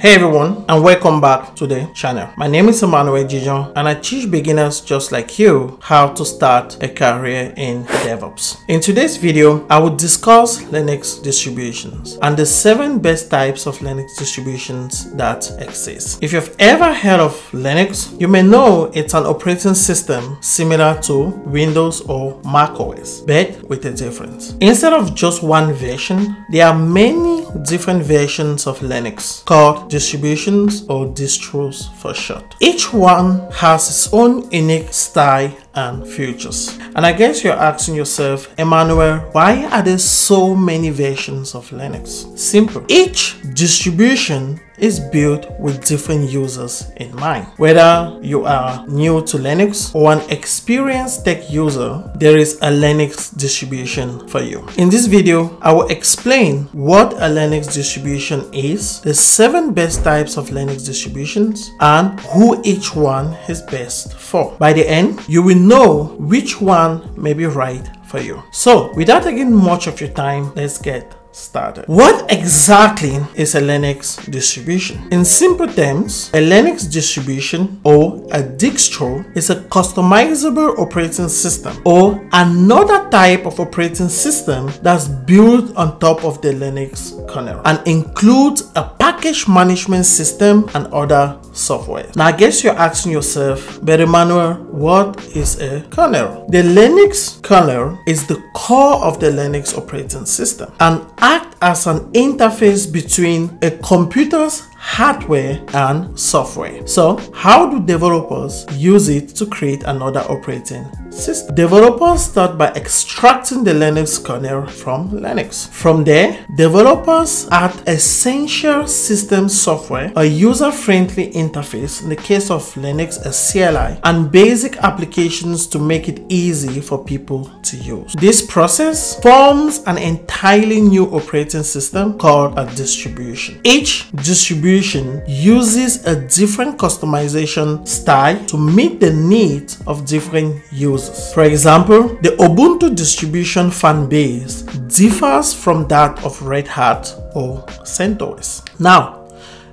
Hey everyone and welcome back to the channel. My name is Emmanuel Jijong and I teach beginners just like you how to start a career in DevOps. In today's video, I will discuss Linux distributions and the 7 best types of Linux distributions that exist. If you've ever heard of Linux, you may know it's an operating system similar to Windows or Mac OS, but with a difference. Instead of just one version, there are many different versions of Linux called distributions or distros for short. Each one has its own unique style and futures. And I guess you're asking yourself, Emmanuel, why are there so many versions of Linux? Simple. Each distribution is built with different users in mind. Whether you are new to Linux or an experienced tech user, there is a Linux distribution for you. In this video, I will explain what a Linux distribution is, the seven best types of Linux distributions, and who each one is best for. By the end, you will know which one may be right for you. So, without taking much of your time, let's get started. What exactly is a Linux distribution? In simple terms, a Linux distribution or a distro is a customizable operating system or another type of operating system that's built on top of the Linux kernel and includes a package management system and other software. Now I guess you're asking yourself, but Emmanuel, what is a kernel? The Linux kernel is the core of the Linux operating system and act as an interface between a computer's hardware and software. So how do developers use it to create another operating system? Developers start by extracting the Linux kernel from Linux. From there, developers add essential system software, a user-friendly interface, in the case of Linux, a CLI, and basic applications to make it easy for people to use. This process forms an entirely new operating system called a distribution. Each distribution distribution uses a different customization style to meet the needs of different users. For example, the Ubuntu distribution fan base differs from that of Red Hat or CentOS. Now,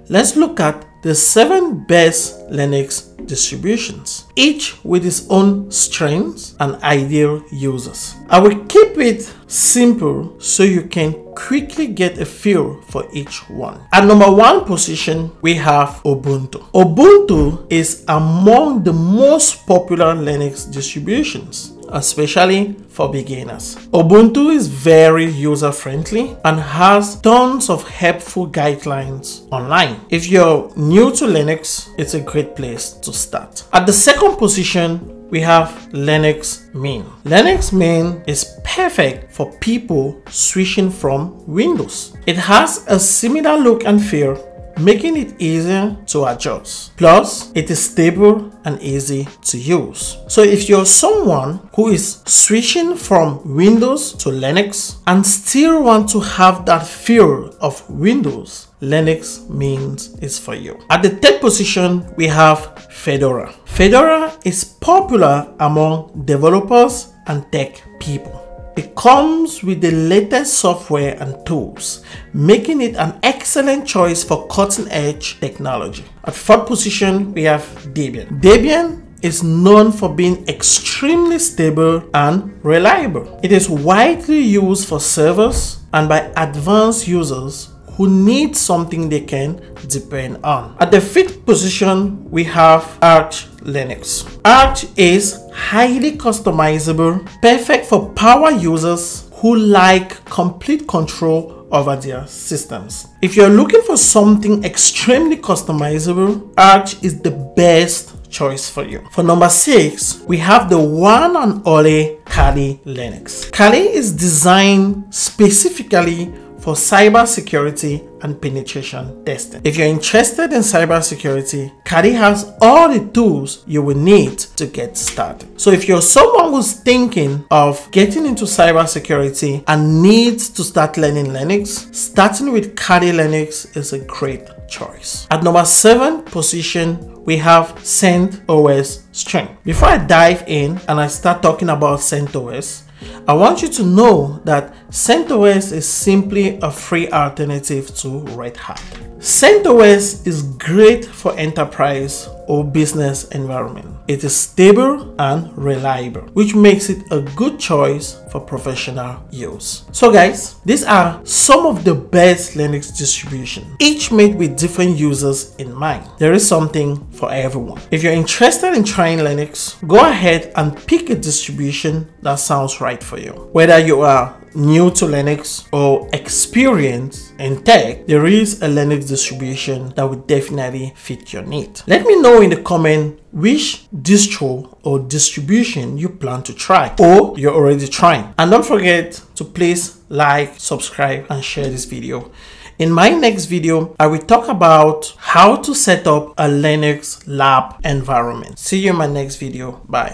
let's look at the seven best Linux distributions, each with its own strengths and ideal users. I will keep it simple so you can quickly get a feel for each one. At number one position, we have Ubuntu. Ubuntu is among the most popular Linux distributions especially for beginners. Ubuntu is very user friendly and has tons of helpful guidelines online. If you're new to Linux, it's a great place to start. At the second position, we have Linux Mint. Linux Mint is perfect for people switching from Windows. It has a similar look and feel making it easier to adjust. Plus, it is stable and easy to use. So if you're someone who is switching from Windows to Linux and still want to have that feel of Windows, Linux Mint is for you. At the third position, we have Fedora. Fedora is popular among developers and tech people. It comes with the latest software and tools, making it an excellent choice for cutting edge technology. At fourth position, we have Debian. Debian is known for being extremely stable and reliable. It is widely used for servers and by advanced users who need something they can depend on. At the fifth position, we have Arch Linux. Arch is highly customizable, perfect for power users who like complete control over their systems. If you're looking for something extremely customizable, Arch is the best choice for you. For number six, we have the one and only Kali Linux. Kali is designed specifically for cybersecurity and penetration testing. If you're interested in cybersecurity, Kali has all the tools you will need to get started. So if you're someone who's thinking of getting into cybersecurity and needs to start learning Linux, starting with Kali Linux is a great choice. At number seven position, we have CentOS Stream. Before I dive in and I start talking about CentOS, I want you to know that CentOS is simply a free alternative to Red Hat. CentOS is great for enterprise or business environment. It is stable and reliable, which makes it a good choice for professional use. So guys, these are some of the best Linux distribution, each made with different users in mind. There is something for everyone. If you're interested in trying Linux, go ahead and pick a distribution that sounds right for you. Whether you are new to Linux or experienced in tech, there is a Linux distribution that will definitely fit your need. Let me know in the comment which distro or distribution you plan to try or you're already trying. And don't forget to please like, subscribe and share this video. In my next video, I will talk about how to set up a Linux lab environment. See you in my next video. Bye.